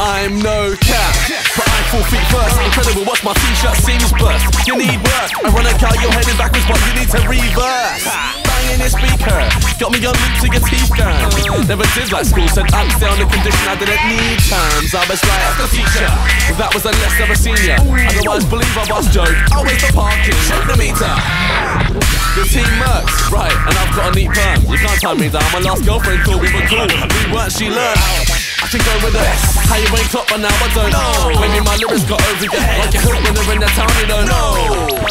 I'm no cap, but I'm four feet first. Incredible, watch my t-shirt seams burst. You need work. I run a car, you're heading backwards, but you need to reverse. Banging your speaker, got me on loop to your teeth down. Never did like school, said I'd stay the condition I didn't need terms. I was like, the teacher, that was a less of a senior. Otherwise, believe I was joke. Always the parking, can't tie me down. My last girlfriend thought we were cool. We weren't, she learned. I can go with this. How you ain't clock, but now I don't know. Maybe my lyrics got over your head. Like a hook when they're in the town, you don't know.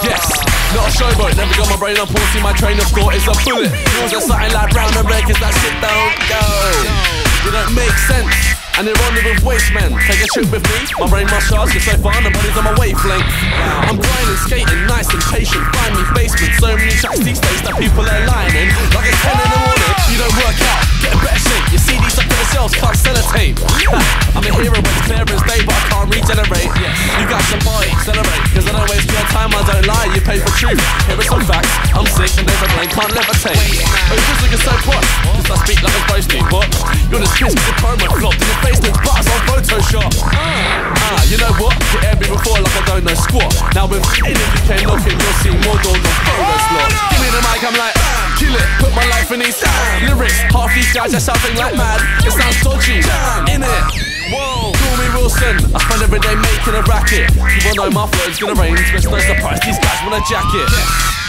Yes, not a showboat. Never got my brain on pause. See my train of thought is a bullet. Yours are something like brown and red, cause that shit don't go. You don't make sense. And they're only with waste men. Take a trip with me, my brain must charge, get so far, the body's on my wavelength. I'm grinding, skating, nice and patient. Find me basement, so many tracks these days that people are lying in. Some celebrate, cause I don't waste your time, I don't lie, you pay for truth. Here are some facts, I'm sick and there's a brain, can't levitate. Oh, just looking so posh, cause I speak like a supposed to? You're just pissed with the promo flopped in your face, there's bars on Photoshop. Ah, you know what? You aired me before like I don't know squat. Now with in if you came knocking, you'll see more dogs on photo slots. Give me the mic, I'm like, kill it, put my life in these lyrics. Half these guys are shouting like mad. It sounds Every day making a racket. All know my flow's gonna rain, but it's no surprise these guys want a jacket.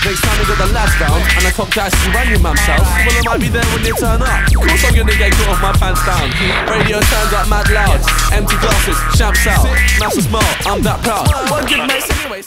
Next time we got the lads round and I cock dice you run your house. Well, I might be there when you turn up. Of course, I'm gonna get caught off my pants down. Radio turns up mad loud. Empty glasses, champs out. Massive smile, I'm that proud. One good mates anyway.